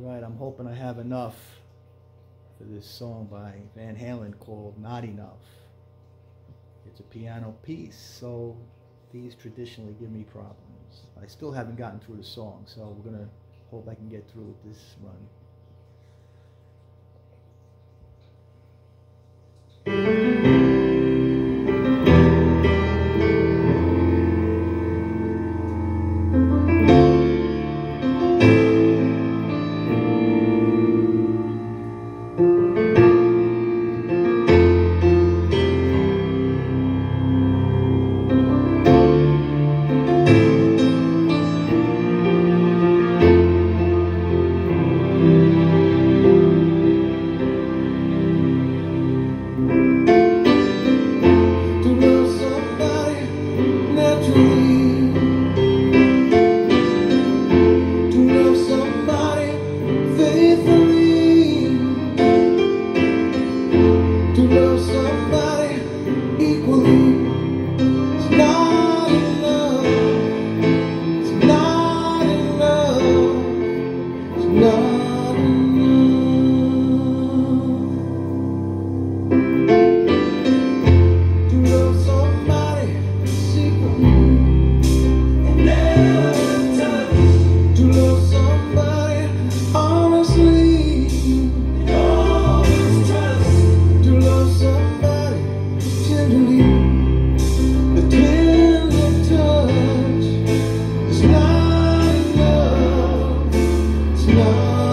Right, I'm hoping I have enough for this song by Van Halen called Not Enough. It's a piano piece, so these traditionally give me problems. I still haven't gotten through the song, so we're gonna hope I can get through with this run. If you